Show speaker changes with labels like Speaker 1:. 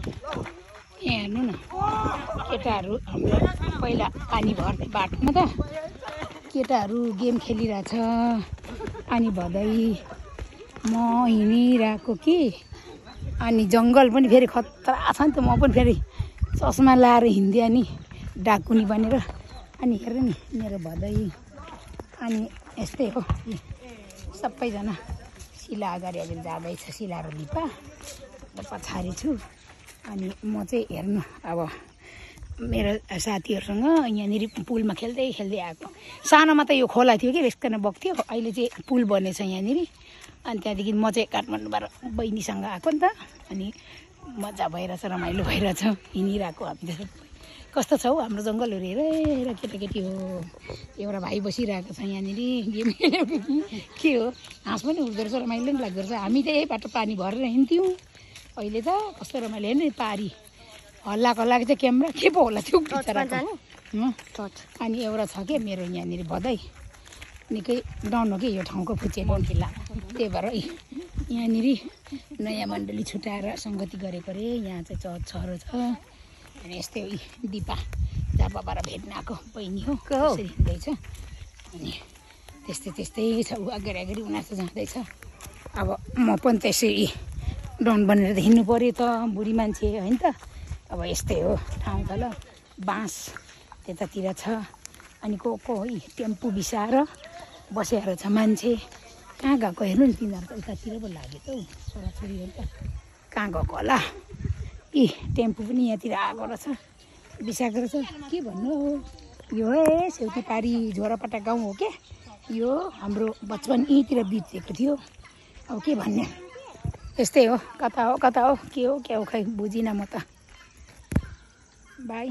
Speaker 1: यहाँ हेर्नु न। केटाहरू पहिला पानी भर्ने बाटोमा त केटाहरू गेम खेलिरहेछ। पानी भर्दै म हिँडिरहेको कि? अनि जङ्गल पनि फेरि खतरा छ नि त। म पनि फेरि चस्मा लाएर हिँड्दिएँ नि डाकुनी बनेर। अनि हेर नि मेरो भदै अनि यस्तै हो। सबैजना शिला अगाडि अगाडि जाँदैछ शिला म पछाडि छु। अनि म चाहिँ हेर्नु अब मेरो साथीहरूसँग यहाँनिर पुलमा खेल्दै खेल्दै आएको। सानोमा त यो खोला थियो कि रेस्कन बग्थ्यो अहिले चाहिँ पुल बनेछ यहाँनिर। अनि त्यहाँदेखि म चाहिँ काठमाडौँबाट बहिनीसँग आएको नि त। अनि मजा भइरहेछ रमाइलो भइरहेछ। हिँडिरहेको हामी त। कस्तो छ हौ हाम्रो जङ्गलहरू हेर हेर केटाकेटी हो। एउटा भाइ बसिरहेको छ यहाँनिर गेम के हो? हाँस पनि उठ्दो रहेछ रमाइलो पनि लाग्दो रहेछ। हामी त यही बाटो पानी भरेर हिँड्थ्यौँ। अहिले त कस्तो रमाइलो हेर्नु नि पारी। हल्लाको हल्लाको चाहिँ क्यामेरा के पो होला त्यो? अनि एउटा छ के मेरो यहाँनिर भदै? निकै डाउन हो कि यो ठाउँको फुचेको किल्ला त्यही भएर यहाँनिर नयाँ मण्डली छुट्याएर सङ्गति गरेको अरे यहाँ चाहिँ चर्च छहरू छ। अनि यस्तै दिपा। जापाबाट भेट्न आएको बहिनी हो। त्यसरी हिँड्दैछ अनि त्यस्तै त्यस्तै छ। ऊ अगाडि अगाडि उनीहरू त जाँदैछ। अब म पनि त्यसरी डन बनेर त हिँड्नु पऱ्यो त बुढी मान्छे होइन त? अब यस्तै हो ठाउँ त ल। बाँस त्यतातिर छ। अनि को को है? टेम्पो बिसाएर बसेर छ मान्छे। कहाँ गएको हेर्नु नि तिनीहरू त उतातिर पो लाग्यो त हौ छोराछोरीहरू त? कहाँ गएको होला? इ टेम्पो पनि यहाँतिर आएको रहेछ। बिसाएको रहेछ। के भन्नु? यो है सेउतीपारी झोरापट्टा गाउँ हो क्या यो हाम्रो बचपन यहीँतिर बितेको थियो। अब के भन्ने? यस्तै हो कता हो कता हो के हो क्या हो खै बुझिनँ म त बाई